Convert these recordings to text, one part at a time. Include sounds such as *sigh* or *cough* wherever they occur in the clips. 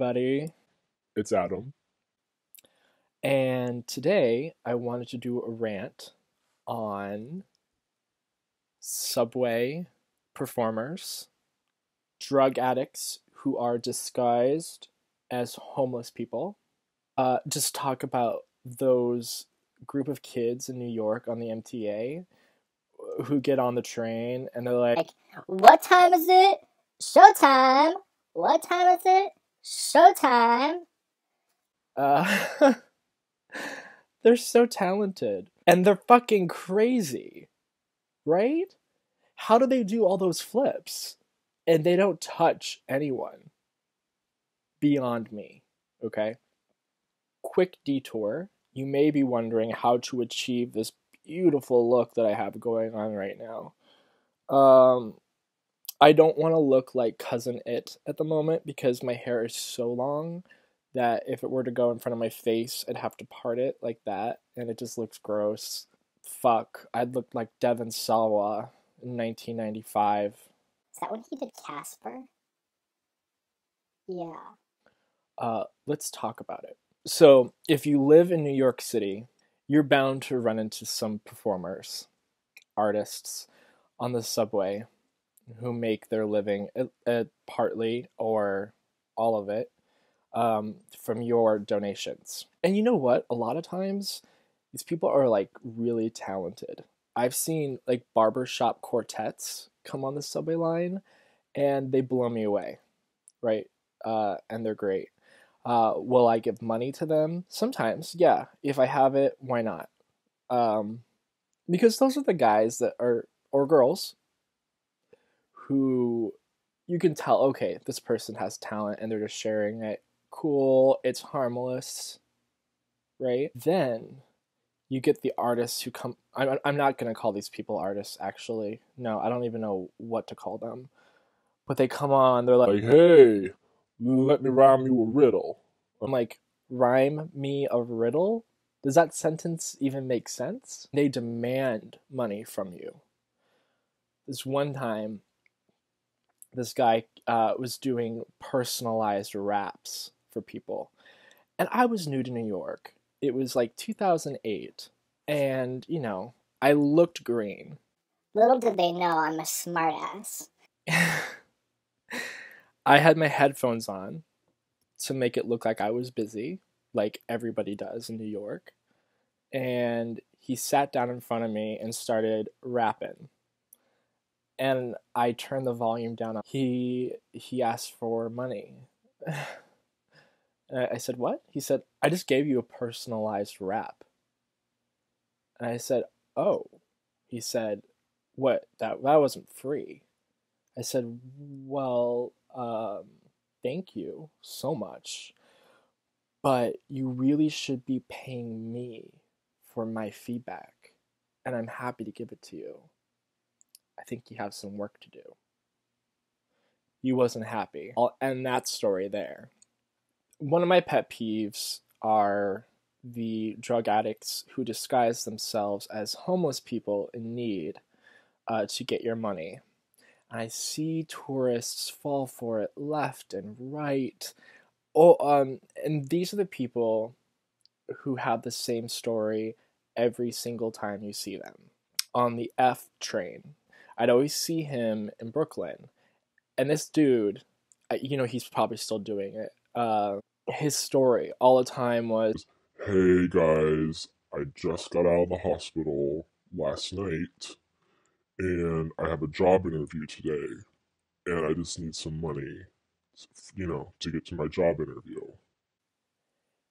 everybody. It's Adam. And today I wanted to do a rant on subway performers, drug addicts who are disguised as homeless people. Uh, just talk about those group of kids in New York on the MTA who get on the train and they're like, Like, what time is it? Showtime. What time is it? Showtime. uh, *laughs* they're so talented and they're fucking crazy, right? How do they do all those flips? And they don't touch anyone beyond me, okay? Quick detour. You may be wondering how to achieve this beautiful look that I have going on right now. Um, I don't want to look like Cousin It at the moment because my hair is so long that if it were to go in front of my face, I'd have to part it like that, and it just looks gross. Fuck, I'd look like Devon Sawa in 1995. Is that when he did Casper? Yeah. Uh, let's talk about it. So, if you live in New York City, you're bound to run into some performers, artists on the subway who make their living uh, uh, partly or all of it um, from your donations. And you know what? A lot of times, these people are like really talented. I've seen like barbershop quartets come on the subway line and they blow me away, right? Uh, and they're great. Uh, will I give money to them? Sometimes, yeah. If I have it, why not? Um, because those are the guys that are, or girls, who you can tell, okay, this person has talent and they're just sharing it. Cool, it's harmless, right? Then you get the artists who come. I'm, I'm not going to call these people artists, actually. No, I don't even know what to call them. But they come on, they're like, Like, hey, let me rhyme you a riddle. I'm like, rhyme me a riddle? Does that sentence even make sense? They demand money from you. This one time, this guy uh, was doing personalized raps for people. And I was new to New York. It was like 2008. And, you know, I looked green. Little did they know I'm a smartass. *laughs* I had my headphones on to make it look like I was busy, like everybody does in New York. And he sat down in front of me and started rapping. And I turned the volume down. He he asked for money. *laughs* And I I said, "What?" He said, "I just gave you a personalized rap." And I said, "Oh." He said, "What? That that wasn't free." I said, "Well, um, thank you so much, but you really should be paying me for my feedback, and I'm happy to give it to you. I think you have some work to do." He wasn't happy. I'll end that story there. One of my pet peeves are the drug addicts who disguise themselves as homeless people in need uh, to get your money. I see tourists fall for it left and right. Oh, um, and these are the people who have the same story every single time you see them. On the F train, I'd always see him in Brooklyn, and this dude, you know, he's probably still doing it. Uh, his story all the time was, Hey guys, I just got out of the hospital last night and I have a job interview today and I just need some money, you know, to get to my job interview.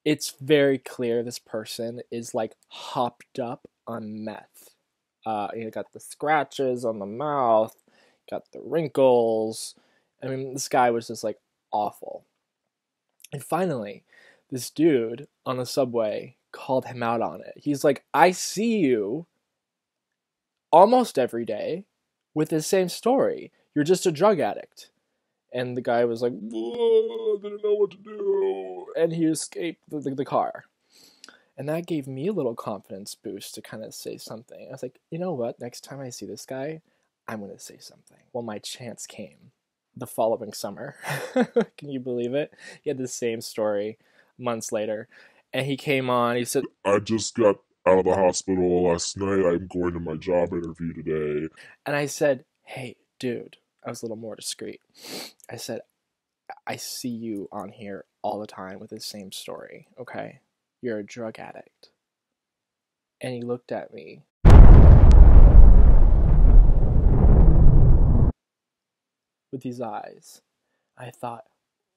it's very clear this person is like hopped up on meth. Uh, you got the scratches on the mouth, got the wrinkles. I mean, this guy was just like awful. And finally, this dude on the subway called him out on it. He's like, I see you almost every day with the same story. You're just a drug addict. And the guy was like, "Ugh, I didn't know what to do. and he escaped the, the, the car. And that gave me a little confidence boost to kind of say something. I was like, you know what? Next time I see this guy, I'm going to say something. Well, my chance came. the following summer. *laughs* Can you believe it? He had the same story months later. And he came on, he said, I just got out of the hospital last night. I'm going to my job interview today. and I said, Hey, dude, I was a little more discreet. I said, I see you on here all the time with the same story, okay? You're a drug addict. And he looked at me. With his eyes. I thought,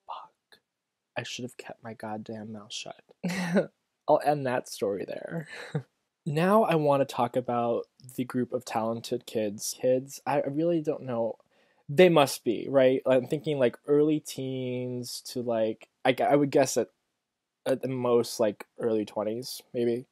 fuck, I should have kept my goddamn mouth shut. *laughs* I'll end that story there. *laughs* now I want to talk about the group of talented kids. Kids, I really don't know. They must be, right? I'm thinking like early teens to like, I, I would guess at, at the most like early 20s, maybe,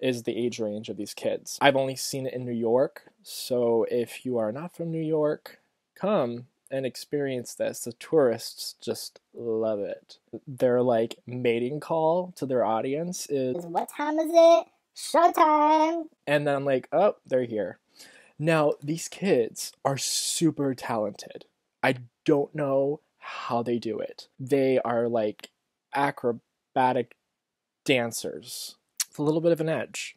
is the age range of these kids. I've only seen it in New York. So if you are not from New York, come and experience this. The tourists just love it. Their like mating call to their audience is What time is it? Showtime. and then I'm like, oh, they're here. Now, these kids are super talented. I don't know how they do it. They are like acrobatic dancers with a little bit of an edge.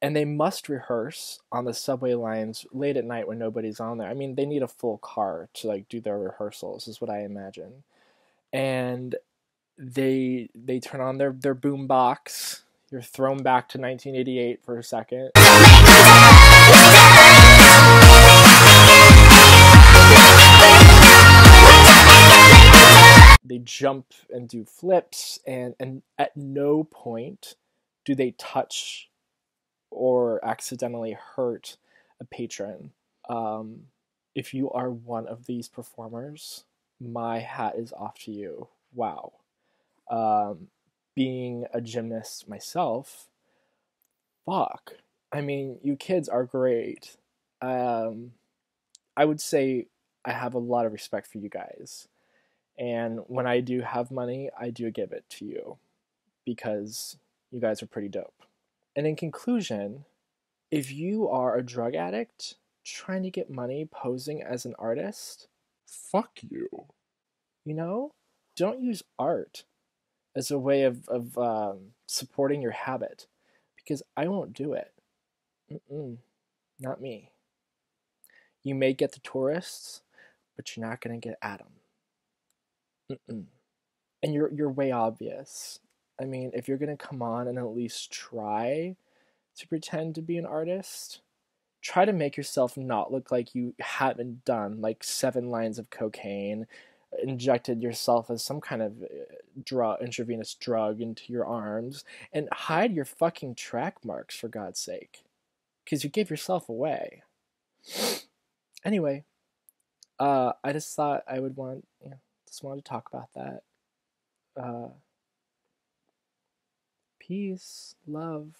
And they must rehearse on the subway lines late at night when nobody's on there. I mean, they need a full car to like do their rehearsals, is what I imagine. And they they turn on their their boom box. You're thrown back to 1988 for a second. They jump and do flips, and and at no point do they touch or accidentally hurt a patron. Um, if you are one of these performers, my hat is off to you. Wow. Um, being a gymnast myself, fuck. I mean, you kids are great. Um, I would say I have a lot of respect for you guys. And when I do have money, I do give it to you because you guys are pretty dope. And in conclusion, if you are a drug addict trying to get money posing as an artist, Fuck you. you know, don't use art as a way of, of um, supporting your habit because I won't do it. Mm-mm, not me. You may get the tourists, but you're not going to get Adam. Mm-mm. And you're, you're way obvious. I mean, if you're going to come on and at least try to pretend to be an artist, try to make yourself not look like you haven't done like seven lines of cocaine, injected yourself as some kind of drug, intravenous drug into your arms, and hide your fucking track marks for God's sake, because you give yourself away. Anyway, uh, I just thought I would want, you know, just wanted to talk about that. Uh, peace, love.